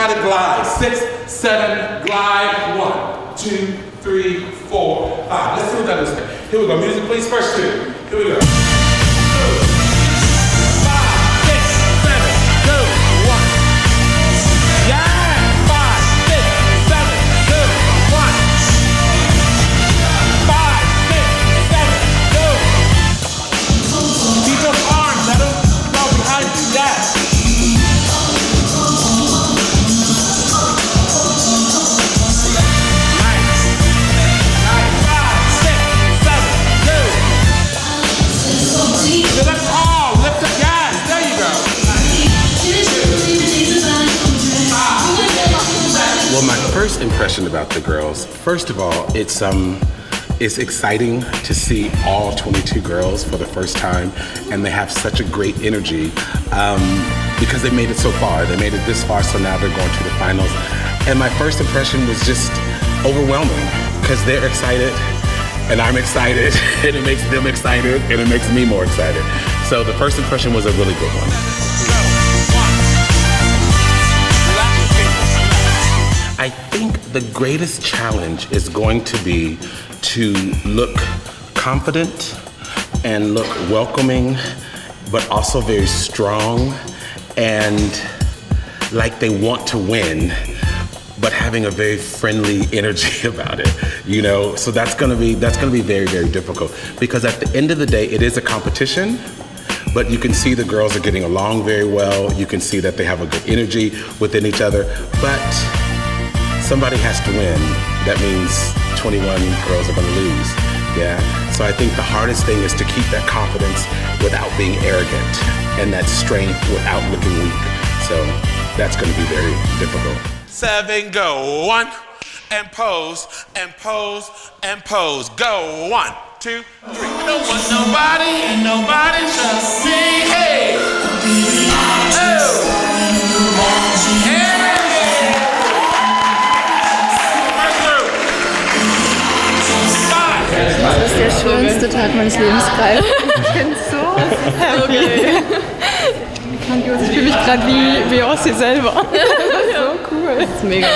try to glide. Six, seven, glide. One, two, three, four, five. Let's do that this way. Here we go. Music, please. First two. Here we go. First impression about the girls, first of all, it's um, it's exciting to see all 22 girls for the first time, and they have such a great energy um, because they made it so far. They made it this far, so now they're going to the finals. And my first impression was just overwhelming because they're excited, and I'm excited, and it makes them excited, and it makes me more excited. So the first impression was a really good one. Greatest challenge is going to be to look confident and look welcoming, but also very strong and like they want to win, but having a very friendly energy about it. You know, so that's gonna be that's gonna be very very difficult because at the end of the day, it is a competition. But you can see the girls are getting along very well. You can see that they have a good energy within each other. But somebody has to win. That means 21 girls are gonna lose. Yeah. So I think the hardest thing is to keep that confidence without being arrogant and that strength without looking weak. So that's gonna be very difficult. Seven, go. One, and pose, and pose, and pose. Go. One, two, three. Don't want nobody, and nobody shall see. Hey. Der schönste Tag meines Lebens gerade. Ich bin so happy. Grandios. Ich fühle mich gerade wie Beyoncé selber. so cool. Das ist mega.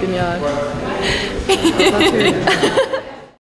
Genial. Das.